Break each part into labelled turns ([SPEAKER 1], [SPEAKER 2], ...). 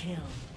[SPEAKER 1] Kill.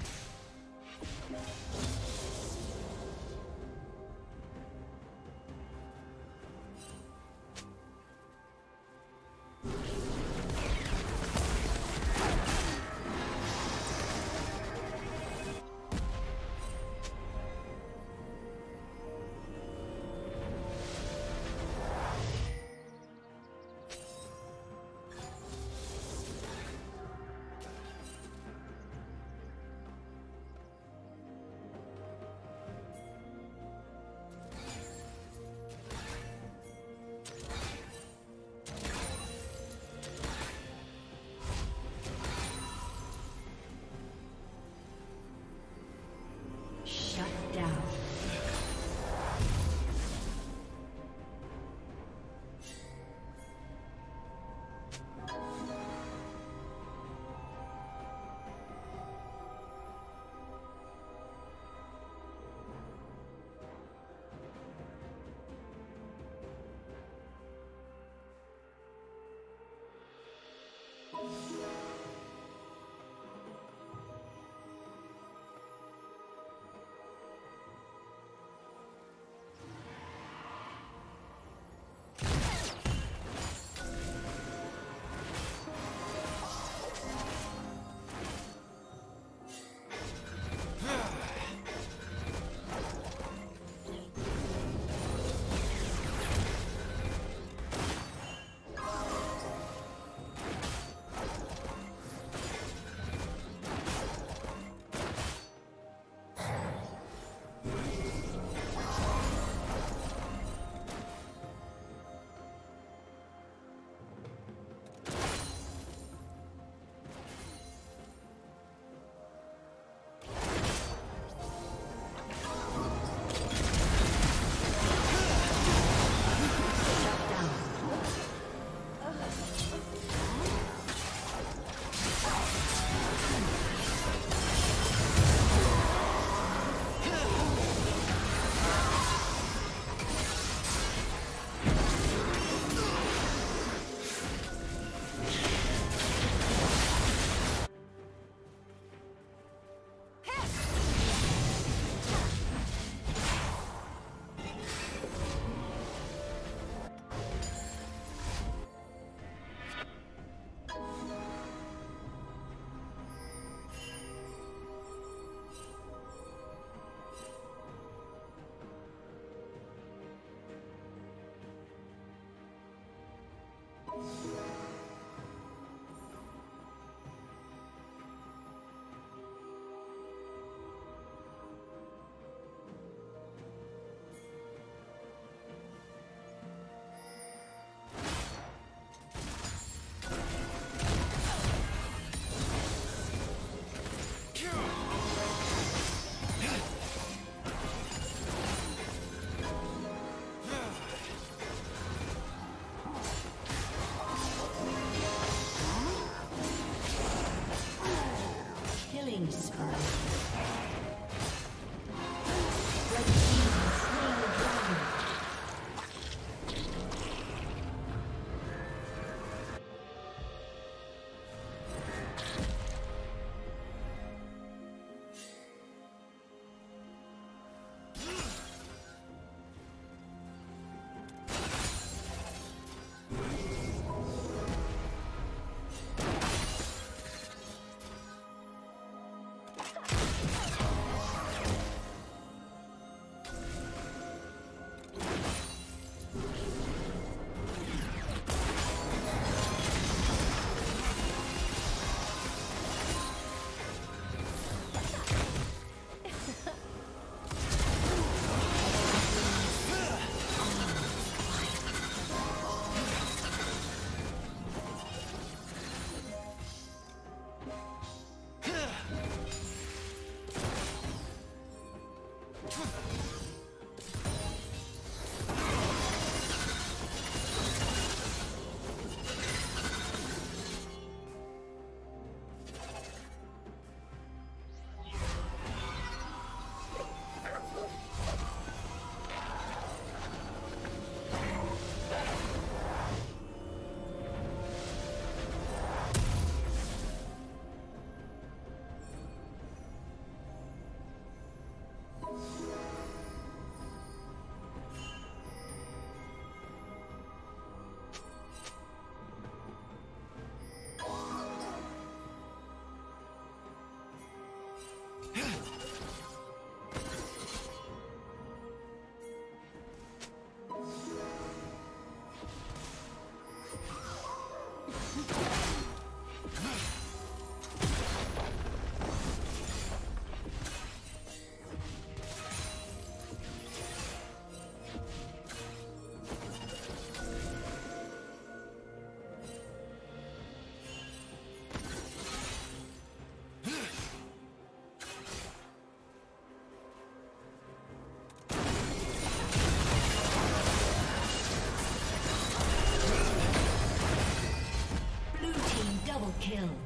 [SPEAKER 1] Kill.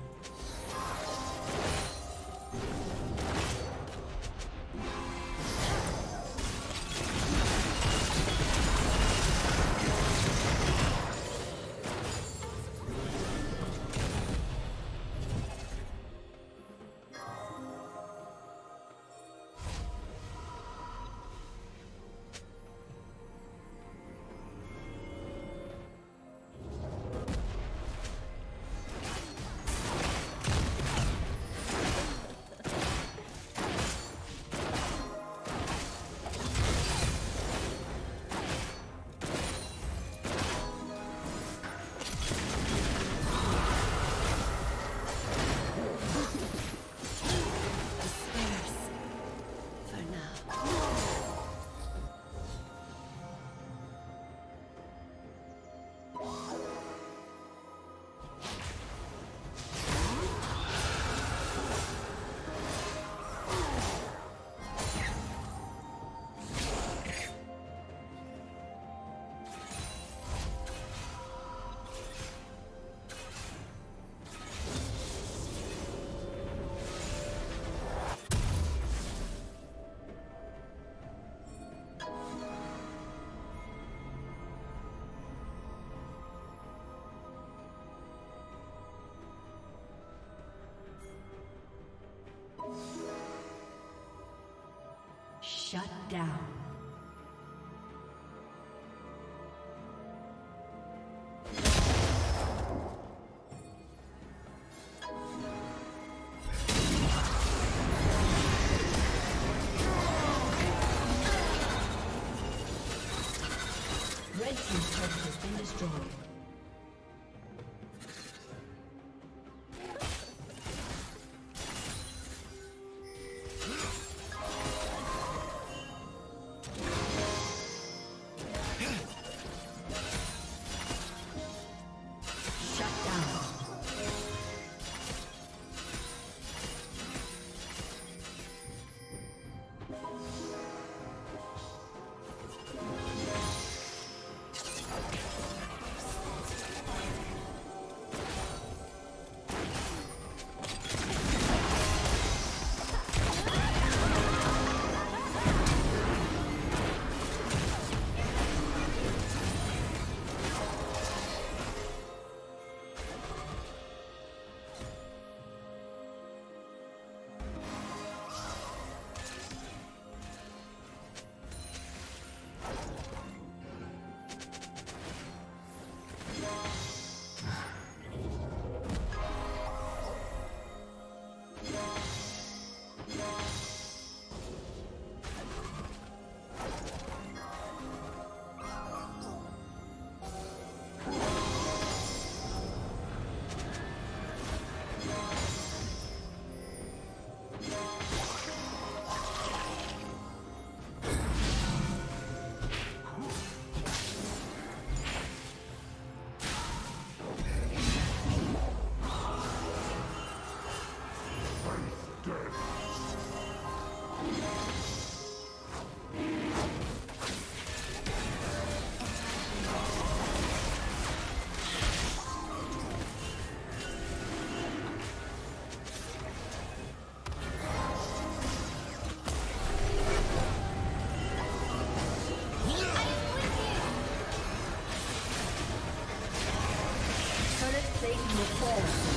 [SPEAKER 1] Shut down. Fatal